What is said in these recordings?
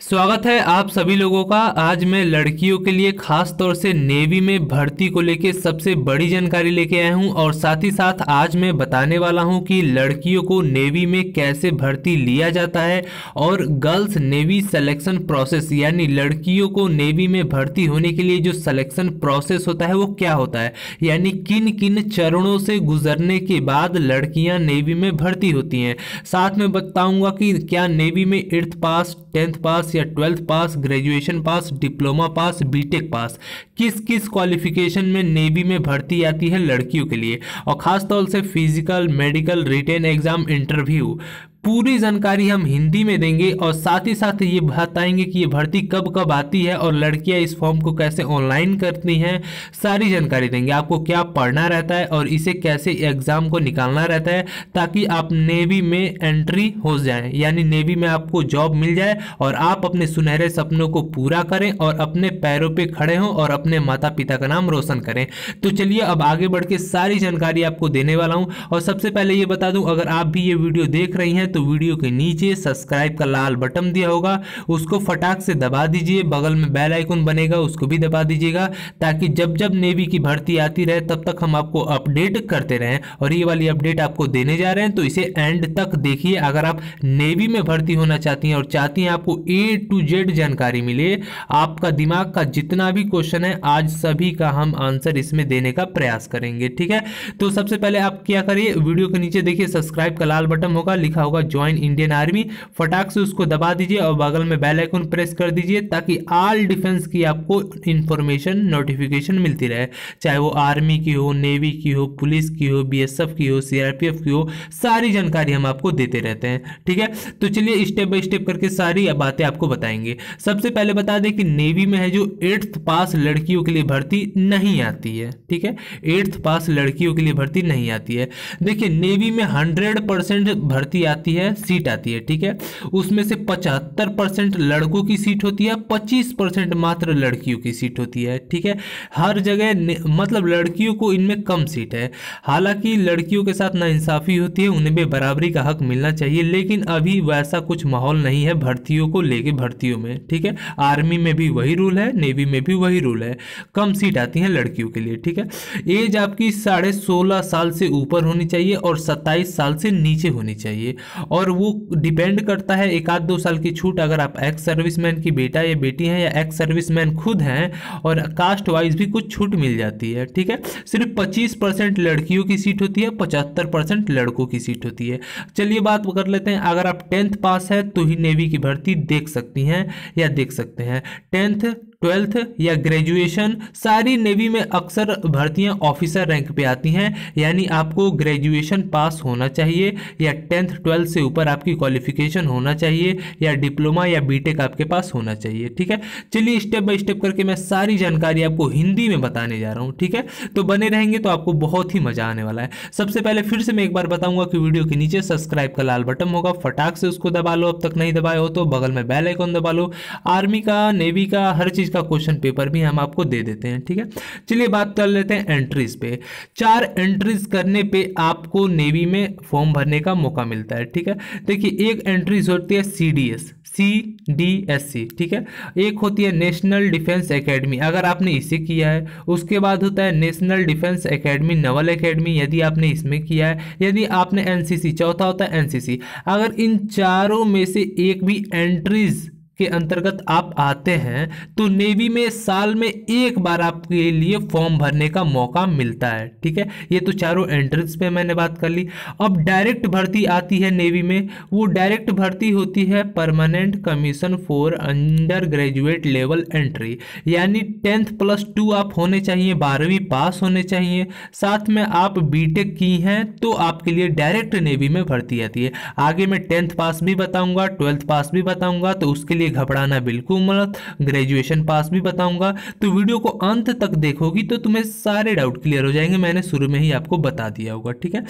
स्वागत है आप सभी लोगों का। आज मैं लड़कियों के लिए खास तौर से नेवी में भर्ती को लेके सबसे बड़ी जानकारी लेके आया हूँ और साथ ही साथ आज मैं बताने वाला हूँ कि लड़कियों को नेवी में कैसे भर्ती लिया जाता है और गर्ल्स नेवी सिलेक्शन प्रोसेस, यानी लड़कियों को नेवी में भर्ती होने के लिए जो सिलेक्शन प्रोसेस होता है वो क्या होता है? यानी किन किन चरणों से गुजरने के बाद लड़कियाँ नेवी में भर्ती होती हैं? साथ में बताऊँगा कि क्या नेवी में एट्थ पास टेंथ पास या twelfth pass graduation pass diploma pass BTech pass किस किस क्वालिफिकेशन में नेवी में भर्ती आती है लड़कियों के लिए? और ख़ासतौर से physical medical written exam interview पूरी जानकारी हम हिंदी में देंगे और साथ ही साथ ये बताएँगे कि ये भर्ती कब कब आती है और लड़कियाँ इस फॉर्म को कैसे ऑनलाइन करती हैं, सारी जानकारी देंगे। आपको क्या पढ़ना रहता है और इसे कैसे एग्ज़ाम को निकालना रहता है ताकि आप नेवी में एंट्री हो जाए, यानी नेवी में आपको जॉब मिल जाए और आप अपने सुनहरे सपनों को पूरा करें और अपने पैरों पर खड़े हों और अपने माता पिता का नाम रोशन करें। तो चलिए अब आगे बढ़ के सारी जानकारी आपको देने वाला हूँ और सबसे पहले ये बता दूँ, अगर आप भी ये वीडियो देख रही हैं तो वीडियो के नीचे सब्सक्राइब का लाल बटन दिया होगा, उसको फटाक से दबा दीजिए, बगल में बेल आइकन बनेगा, उसको भी दबा दीजिएगा, ताकि जब जब नेवी की भर्ती आती रहे, तब तक हम आपको अपडेट करते रहें, और ये वाली अपडेट आपको देने जा रहे हैं तो इसे एंड तक देखिए। अगर आप नेवी में भर्ती होना चाहती हैं और चाहती हैं आपको ए टू जेड जानकारी मिले, आपका दिमाग का जितना भी क्वेश्चन है, आज सभी का हम आंसर इसमें देने का प्रयास करेंगे, ठीक है? तो सबसे पहले आप क्या करिए, वीडियो के नीचे देखिए, सब्सक्राइब का लाल बटन होगा, लिखा होगा ज्वाइन इंडियन आर्मी फटाक से उसको दबा दीजिए और बगल में बेल आइकन प्रेस कर दीजिए ताकि ऑल डिफेंस की आपको इंफॉर्मेशन नोटिफिकेशन मिलती रहे। चाहे वो आर्मी की हो नेवी की हो पुलिस की हो बीएसएफ की हो सीआरपीएफ की हो, सारी जानकारी हम आपको देते रहते हैं। ठीक है? तो चलिए स्टेप बाय स्टेप करके सारी बातें आपको बताएँगे। सबसे पहले बता दें कि नेवी में है जो एट्थ पास लड़कियों के लिए भर्ती नहीं आती है। ठीक है? एट्थ पास लड़कियों के लिए भर्ती नहीं आती है। देखिए नेवी में हंड्रेड परसेंट भर्ती आती है सीट आती है, ठीक है? उसमें से पचहत्तर परसेंट लड़कों की सीट होती है, पच्चीस परसेंट मात्र लड़कियों की सीट होती है, ठीक है? हर जगह मतलब लड़कियों को इनमें कम सीट है। हालाँकि लड़कियों के साथ नाइंसाफ़ी होती है, उन्हें भी बराबरी का हक मिलना चाहिए, लेकिन अभी वैसा कुछ माहौल नहीं है भर्तियों को लेके भर्तियों में, ठीक है? आर्मी में भी वही रूल है नेवी में भी वही रूल है। कम सीट आती है लड़कियों के लिए, ठीक है? एज आपकी साढ़े सोलह साल से ऊपर होनी चाहिए और सत्ताईस साल से नीचे होनी चाहिए। और वो डिपेंड करता है एक आध दो साल की छूट। अगर आप एक्स सर्विसमैन की बेटा या बेटी हैं या एक्स सर्विसमैन खुद हैं और कास्ट वाइज भी कुछ छूट मिल जाती है, ठीक है? सिर्फ़ पच्चीस परसेंट लड़कियों की सीट होती है, पचहत्तर परसेंट लड़कों की सीट होती है। चलिए बात कर लेते हैं। अगर आप टेंथ पास है तो ही नेवी की भर्ती देख सकती हैं या देख सकते हैं। टेंथ ट्वेल्थ या ग्रेजुएशन, सारी नेवी में अक्सर भर्तियाँ ऑफिसर रैंक पे आती हैं। यानी आपको ग्रेजुएशन पास होना चाहिए या टेंथ, ट्वेल्थ से ऊपर आपकी क्वालिफिकेशन होना चाहिए या डिप्लोमा या बीटेक आपके पास होना चाहिए, ठीक है? चलिए स्टेप बाय स्टेप करके मैं सारी जानकारी आपको हिंदी में बताने जा रहा हूँ, ठीक है? तो बने रहेंगे तो आपको बहुत ही मज़ा आने वाला है। सबसे पहले फिर से मैं एक बार बताऊँगा कि वीडियो के नीचे सब्सक्राइब का लाल बटन होगा, फटाक से उसको दबा लो। अब तक नहीं दबाए हो तो बगल में बेल आइकन दबा लो। आर्मी का, नेवी का, हर चीज़ चीज़ का क्वेश्चन पेपर भी हम आपको दे देते हैं, ठीक है? चलिए बात कर लेते हैं एंट्रीज पे। चार एंट्रीज करने पे आपको नेवी में फॉर्म भरने का मौका मिलता है, ठीक है? देखिए, एक एंट्रीज होती है C D S C D S C ठीक है? एक होती है नेशनल डिफेंस एकेडमी अगर आपने इसे किया है। उसके बाद होता है national defence academy naval academy यदि आपने इसमें किया है, यदि आपने एनसीसी चौथा होता है एनसीसी अगर इन चारों में से एक भी एंट्रीज के अंतर्गत आप आते हैं तो नेवी में साल में एक बार आपके लिए फॉर्म भरने का मौका मिलता है, ठीक है? ये तो चारों एंट्रेंस पे मैंने बात कर ली। अब डायरेक्ट भर्ती आती है नेवी में, वो डायरेक्ट भर्ती होती है permanent commission for under graduate level entry, यानी टेंथ प्लस टू आप होने चाहिए, बारहवीं पास होने चाहिए। साथ में आप बीटेक की हैं तो आपके लिए डायरेक्ट नेवी में भर्ती आती है। आगे मैं टेंथ पास भी बताऊँगा, ट्वेल्थ पास भी बताऊँगा तो उसके लिए लिए घबराना बिल्कुल मत। ग्रेजुएशन पास भी बताऊँगा। तो वीडियो को अंत तक देखोगी तो तुम्हें सारे डाउट क्लियर हो जाएँगे। मैंने शुरू में ही आपको बता दिया होगा, ठीक है?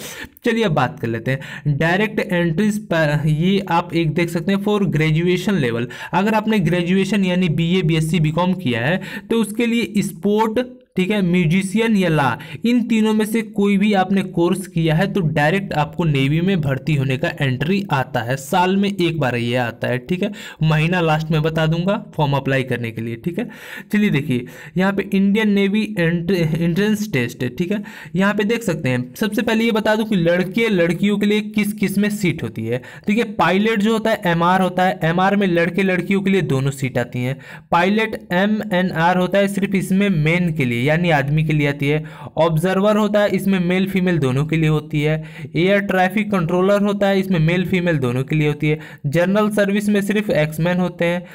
चलिए अब बात कर लेते हैं। डायरेक्ट एंट्रीज ये आप एक देख सकते हैं फॉर ग्रेजुएशन लेवल अगर आपने ग्रेजुएशन यानी बी ए बी किया है तो उसके लिए स्पोर्ट ठीक है, म्यूजिशियन या ला, इन तीनों में से कोई भी आपने कोर्स किया है तो डायरेक्ट आपको नेवी में भर्ती होने का एंट्री आता है। साल में एक बार ये आता है, ठीक है? महीना लास्ट में बता दूँगा, फॉर्म अप्लाई करने के लिए, ठीक है? चलिए देखिए, यहाँ पे इंडियन नेवी एंट्रेंस टेस्ट है ठीक है? यहाँ पे देख सकते हैं, सबसे पहले ये बता दूँ कि लड़के, लड़कियों के लिए किस किसमें सीट होती है। ठीक है, पायलट जो होता है, एमआर होता है, एमआर में लड़के, लड़कियों के लिए दोनों सीट आती हैं। पायलट एम होता है, सिर्फ़ इसमें मेन के लिए यानी आदमी के लिए आती है। ऑब्जर्वर होता है, इसमें मेल फीमेल दोनों के लिए होती है। एयर ट्रैफ़िक कंट्रोलर होता है, इसमें मेल फीमेल दोनों के लिए होती है। जनरल सर्विस में सिर्फ़ एक्समैन होते हैं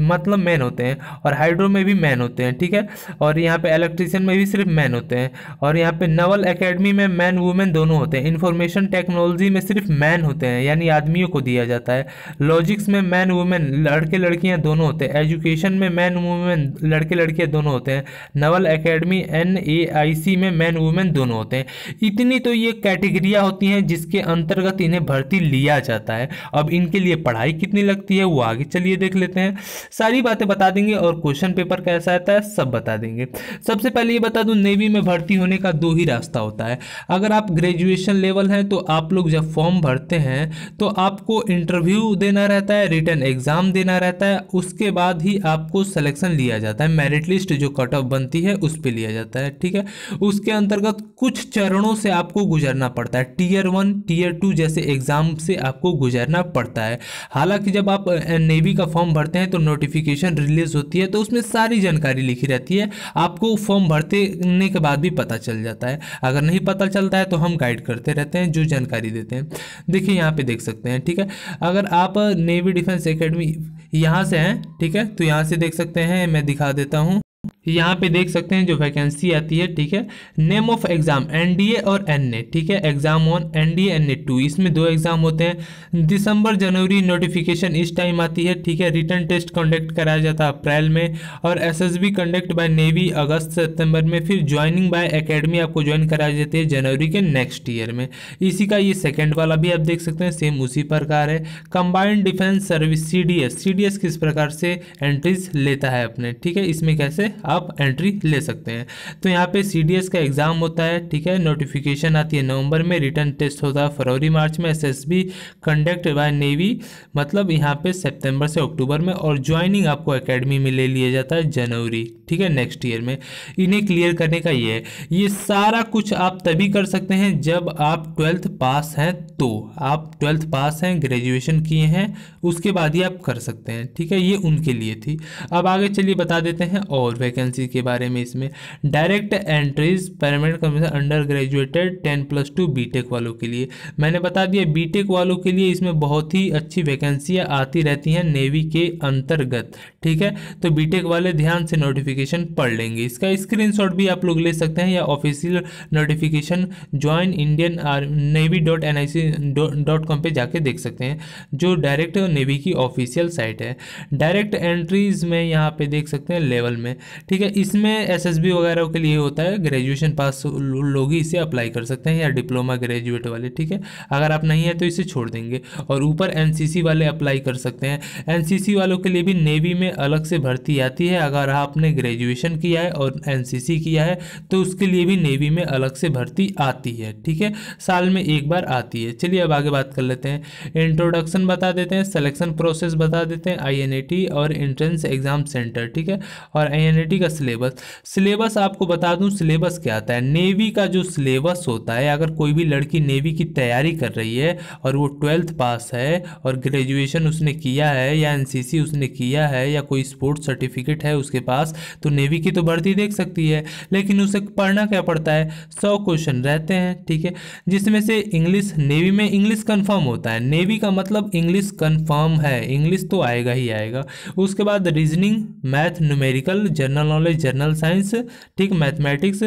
मतलब मैन होते हैं और हाइड्रो में भी मैन होते हैं, ठीक है? और यहाँ पे इलेक्ट्रिशियन में भी सिर्फ़ मैन होते हैं। और यहाँ पे नवल एकेडमी में मैन वुमेन दोनों होते हैं। इन्फॉर्मेशन टेक्नोलॉजी में सिर्फ़ मैन होते हैं, यानी आदमियों को दिया जाता है। लॉजिक्स में मैन वुमेन लड़के लड़कियाँ दोनों होते हैं। एजुकेशन में मैन वुमेन लड़के लड़कियाँ दोनों होते हैं। Naval academy N A I C में मैन वुमेन दोनों होते हैं। इतनी तो ये कैटेगरियाँ होती हैं जिसके अंतर्गत इन्हें भर्ती लिया जाता है। अब इनके लिए पढ़ाई कितनी लगती है, वो आगे चलिए देख लेते हैं। सारी बातें बता देंगे और क्वेश्चन पेपर कैसा आता है, सब बता देंगे। सबसे पहले ये बता दूँ नेवी में भर्ती होने का दो ही रास्ता होता है। अगर आप ग्रेजुएशन लेवल हैं तो आप लोग जब फॉर्म भरते हैं तो आपको इंटरव्यू देना रहता है रिटर्न एग्ज़ाम देना रहता है। उसके बाद ही आपको सिलेक्शन लिया जाता है। मेरिट लिस्ट जो कट ऑफ़ बनती है, उस पर लिया जाता है, ठीक है? उसके अंतर्गत कुछ चरणों से आपको गुजरना पड़ता है। टीयर वन टीयर टू जैसे एग्ज़ाम से आपको गुजरना पड़ता है। हालाँकि जब आप नेवी का फॉर्म भरते हैं तो नोटिफिकेशन रिलीज़ होती है तो उसमें सारी जानकारी लिखी रहती है। आपको फॉर्म भरते के बाद भी पता चल जाता है। अगर नहीं पता चलता है तो हम गाइड करते रहते हैं, जो जानकारी देते हैं। देखिए, यहाँ पे देख सकते हैं, ठीक है? अगर आप नेवी डिफेंस एकेडमी यहाँ से हैं, ठीक है? तो यहाँ से देख सकते हैं, मैं दिखा देता हूँ। यहाँ पे देख सकते हैं जो वैकेंसी आती है, ठीक है? नेम ऑफ़ एग्ज़ाम एनडीए और एनए ठीक है? Exam one NDA NA two इसमें दो एग्ज़ाम होते हैं। दिसंबर जनवरी नोटिफिकेशन इस टाइम आती है, ठीक है? रिटर्न टेस्ट कंडक्ट कराया जाता है अप्रैल में और एसएसबी कंडक्ट बाय नेवी अगस्त, सितंबर में, फिर ज्वाइनिंग बाय एकेडमी आपको ज्वाइन कराई जाती है जनवरी के नेक्स्ट ईयर में। इसी का ये सेकेंड वाला भी आप देख सकते हैं सेम उसी प्रकार है। Combined defence service C D S किस प्रकार से एंट्रीज लेता है अपने, ठीक है? इसमें कैसे आप एंट्री ले सकते हैं। तो यहाँ पे सीडीएस का एग्ज़ाम होता है, ठीक है? नोटिफिकेशन आती है नवंबर में रिटर्न टेस्ट होता है फरवरी, मार्च में एसएसबी कंडक्ट बाय नेवी मतलब यहाँ पे सितंबर से अक्टूबर में, और ज्वाइनिंग आपको एकेडमी में ले लिया जाता है जनवरी, ठीक है? नेक्स्ट ईयर में। इन्हें क्लियर करने का ये है। ये सारा कुछ आप तभी कर सकते हैं जब आप ट्वेल्थ पास हैं तो। आप ट्वेल्थ पास हैं ग्रेजुएशन किए हैं, उसके बाद ही आप कर सकते हैं, ठीक है? ये उनके लिए थी। अब आगे चलिए बता देते हैं और वैकेंसी के बारे में इसमें direct entries permanent commission under graduated ten plus two B वालों के लिए। मैंने बता दिया बी वालों के लिए इसमें बहुत ही अच्छी वैकेंसियाँ आती रहती हैं नेवी के अंतर्गत, ठीक है? तो बी वाले ध्यान से नोटिफिकेशन पढ़ लेंगे। इसका स्क्रीन भी आप लोग ले सकते हैं या official notification join Indian army navy dot N I C dot com पर जाके देख सकते हैं, जो डायरेक्ट नेवी की ऑफिशियल साइट है। डायरेक्ट एंट्रीज में यहाँ पे देख सकते हैं लेवल में। ठीक है, इसमें एसएसबी वगैरह के लिए होता है ग्रेजुएशन पास लोग ही इसे अप्लाई कर सकते हैं या डिप्लोमा ग्रेजुएट वाले, ठीक है? अगर आप नहीं है तो इसे छोड़ देंगे। और ऊपर एनसीसी वाले अप्लाई कर सकते हैं। एनसीसी वालों के लिए भी नेवी में अलग से भर्ती आती है, अगर आपने ग्रेजुएशन किया है और एनसीसी किया है तो उसके लिए भी नेवी में अलग से भर्ती आती है, ठीक है? साल में एक बार आती है। चलिए अब आगे बात कर लेते हैं। इंट्रोडक्शन बता देते हैं सिलेक्शन प्रोसेस बता देते हैं आईएनएटी और एंट्रेंस एग्ज़ाम सेंटर ठीक है? और आई का सिलेबस सिलेबस आपको बता दूँ सिलेबस क्या आता है? नेवी का जो सिलेबस होता है, अगर कोई भी लड़की नेवी की तैयारी कर रही है और वो ट्वेल्थ पास है और ग्रेजुएशन उसने किया है या एनसीसी उसने किया है या कोई स्पोर्ट्स सर्टिफिकेट है उसके पास तो नेवी की तो भर्ती देख सकती है। लेकिन उसे पढ़ना क्या पड़ता है? सौ क्वेश्चन रहते हैं, ठीक है? जिसमें से इंग्लिश नेवी में इंग्लिश कन्फर्म होता है। नेवी का मतलब इंग्लिश कन्फर्म है। इंग्लिश तो आएगा ही आएगा। उसके बाद reasoning math numerical general knowledge general science ठीक मैथमेटिक्स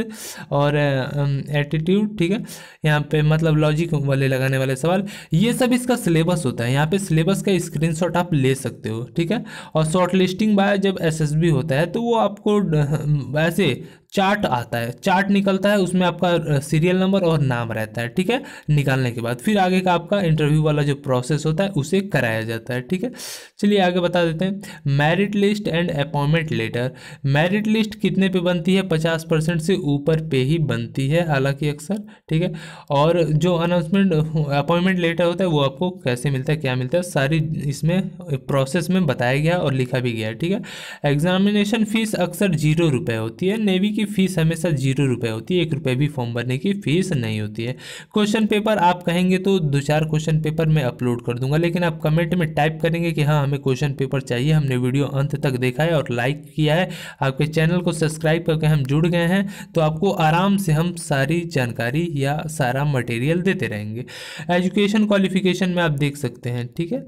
और एटीट्यूड ठीक है? यहाँ पे मतलब लॉजिक वाले लगाने वाले सवाल। ये सब इसका सिलेबस होता है। यहाँ पे सिलेबस का स्क्रीनशॉट आप ले सकते हो, ठीक है? और शॉर्ट लिस्टिंग बाय जब एसएसबी होता है तो वो आपको ऐसे चार्ट आता है। चार्ट निकलता है, उसमें आपका सीरियल नंबर और नाम रहता है, ठीक है? निकालने के बाद। फिर आगे का आपका इंटरव्यू वाला जो प्रोसेस होता है, उसे कराया जाता है, ठीक है? चलिए आगे बता देते हैं। Merit list and appointment letter merit list कितने पे बनती है? पचास परसेंट से ऊपर पे ही बनती है, हालाँकि अक्सर, ठीक है? और जो अनाउंसमेंट अपॉइंटमेंट लेटर होता है, वो आपको कैसे मिलता है, क्या मिलता है, सारी इसमें प्रोसेस में बताया गया और लिखा भी गया, ठीक है? एग्जामिनेशन फ़ीस अक्सर ज़ीरो रुपये होती है। नेवी की फ़ीस हमेशा ज़ीरो रुपये होती है, एक रुपये भी फॉर्म भरने की फ़ीस नहीं होती है। क्वेश्चन पेपर आप कहेंगे तो दो चार क्वेश्चन पेपर मैं अपलोड कर दूँगा, लेकिन आप कमेंट में टाइप करेंगे कि हाँ हमें क्वेश्चन पेपर चाहिए, हमने वीडियो अंत तक देखा है और लाइक किया है। आपके चैनल को सब्सक्राइब करके हम जुड़ गए हैं तो आपको आराम से हम सारी जानकारी या सारा मटेरियल देते रहेंगे। एजुकेशन क्वालिफिकेशन में आप देख सकते हैं, ठीक है?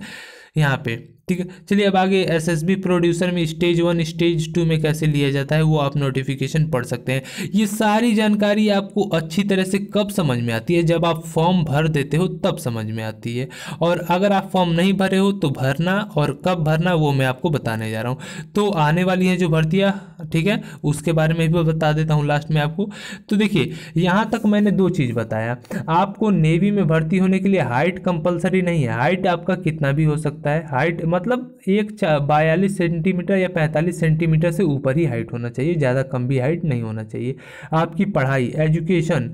यहाँ पे ठीक है? चलिए अब आगे एसएसबी प्रोड्यूसर में स्टेज वन स्टेज टू में कैसे लिया जाता है, वो आप नोटिफिकेशन पढ़ सकते हैं। ये सारी जानकारी आपको अच्छी तरह से कब समझ में आती है? जब आप फॉर्म भर देते हो, तब समझ में आती है। और अगर आप फॉर्म नहीं भरे हो तो भरना और कब भरना, वो मैं आपको बताने जा रहा हूँ। तो आने वाली हैं जो भर्तियाँ, ठीक है? उसके बारे में भी बता देता हूँ लास्ट में आपको। तो देखिए, यहाँ तक मैंने दो चीज़ बताया। आपको नेवी में भर्ती होने के लिए हाइट कंपलसरी नहीं है। हाइट आपका कितना भी हो सकता है। हाइट मतलब एक बयालीस सेंटीमीटर या पैंतालीस सेंटीमीटर से ऊपर ही हाइट होना चाहिए, ज़्यादा कम भी हाइट नहीं होना चाहिए। आपकी पढ़ाई एजुकेशन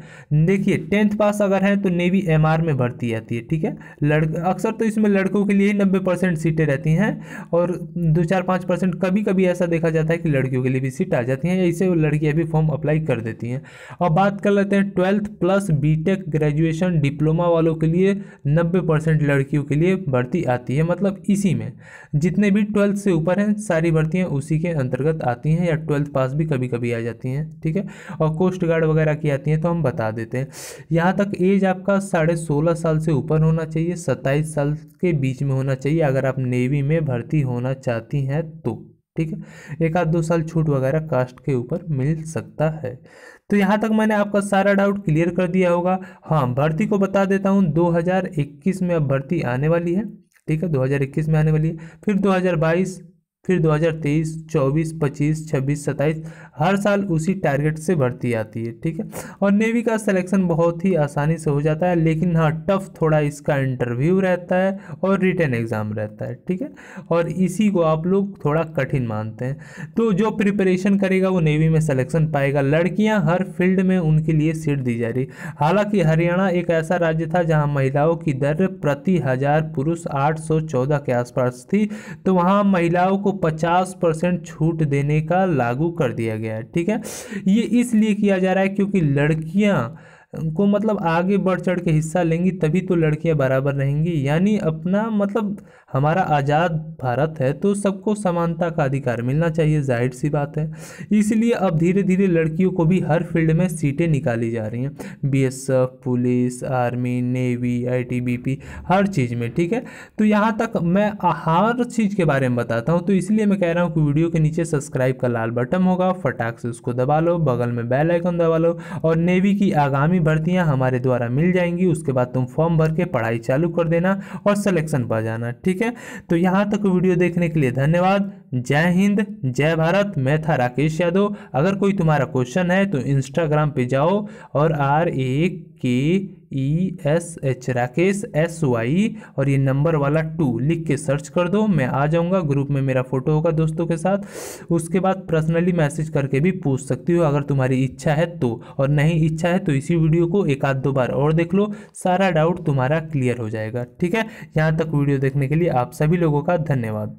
देखिए टेंथ पास अगर है तो नेवी एमआर में भर्ती आती है, ठीक है? लड़, अक्सर तो इसमें लड़कों के लिए ही नब्बे परसेंट सीटें रहती हैं और दो चार पाँच परसेंट कभी कभी ऐसा देखा जाता है कि लड़कियों के लिए भी सीट आ जाती हैं इसे लड़कियाँ भी फॉर्म अप्लाई कर देती हैं। और बात कर लेते हैं twelfth plus B graduation diploma वालों के लिए नब्बे परसेंट लड़कियों के लिए भर्ती आती है मतलब इसी में। जितने भी ट्वेल्थ से ऊपर हैं, सारी भर्तियाँ उसी के अंतर्गत आती हैं या ट्वेल्थ पास भी कभी कभी आ जाती हैं, ठीक है? और कोस्ट गार्ड वगैरह की आती हैं तो हम बता देते हैं। यहाँ तक एज आपका साढ़े सोलह साल से ऊपर होना चाहिए, सत्ताईस साल के बीच में होना चाहिए, अगर आप नेवी में भर्ती होना चाहती हैं तो ठीक है? एक आध दो साल छूट वगैरह कास्ट के ऊपर मिल सकता है। तो यहाँ तक मैंने आपका सारा डाउट क्लियर कर दिया होगा। हाँ भर्ती को बता देता हूँ 2021 में अब भर्ती आने वाली है। ठीक है 2021 में आने वाली है। फिर 2022 फिर 2023, 24, 25, 26, 27 हर साल उसी टारगेट से भर्ती आती है ठीक है? और नेवी का सिलेक्शन बहुत ही आसानी से हो जाता है लेकिन हाँ टफ थोड़ा इसका इंटरव्यू रहता है और रिटर्न एग्ज़ाम रहता है ठीक है? और इसी को आप लोग थोड़ा कठिन मानते हैं। तो जो प्रिपरेशन करेगा वो नेवी में सिलेक्शन पाएगा। लड़कियाँ हर फ़ील्ड में उनके लिए सीट दी जा रही हालाँकि हरियाणा एक ऐसा राज्य था जहाँ महिलाओं की दर प्रति हज़ार पुरुष आठ सौ चौदह के आसपास थी तो वहाँ महिलाओं को पचास परसेंट छूट देने का लागू कर दिया गया है, ठीक है? ये इसलिए किया जा रहा है क्योंकि लड़कियाँ, को मतलब आगे बढ़ चढ़ के हिस्सा लेंगी, तभी तो लड़कियाँ बराबर रहेंगी। यानी अपना मतलब हमारा आज़ाद भारत है तो सबको समानता का अधिकार मिलना चाहिए, ज़ाहिर सी बात है। इसलिए अब धीरे धीरे लड़कियों को भी हर फ़ील्ड में सीटें निकाली जा रही हैं। BSF, police, army, navy ITBP हर चीज़ में, ठीक है? तो यहाँ तक मैं हर चीज़ के बारे में बताता हूँ तो इसलिए मैं कह रहा हूँ कि वीडियो के नीचे सब्सक्राइब का लाल बटन होगा, फटाक से उसको दबा लो, बगल में बेल आइकन दबा लो और नेवी की आगामी भर्तियाँ हमारे द्वारा मिल जाएँगी, उसके बाद तुम फॉर्म भर के पढ़ाई चालू कर देना और सिलेक्शन पा जाना, ठीक ठीक है। तो यहाँ तक वीडियो देखने के लिए धन्यवाद। जय हिंद, जय भारत। मैं था राकेश यादव। अगर कोई तुम्हारा क्वेश्चन है तो इंस्टाग्राम पे जाओ और R A K E S H Rakesh S Y और ये नंबर वाला टू लिख के सर्च कर दो। मैं आ जाऊँगा ग्रुप में मेरा फ़ोटो होगा दोस्तों के साथ। उसके बाद पर्सनली मैसेज करके भी पूछ सकती हो अगर तुम्हारी इच्छा है तो। और नहीं इच्छा है तो इसी वीडियो को एक आध दो बार और देख लो। सारा डाउट तुम्हारा क्लियर हो जाएगा। ठीक है? यहाँ तक वीडियो देखने के लिए आप सभी लोगों का धन्यवाद।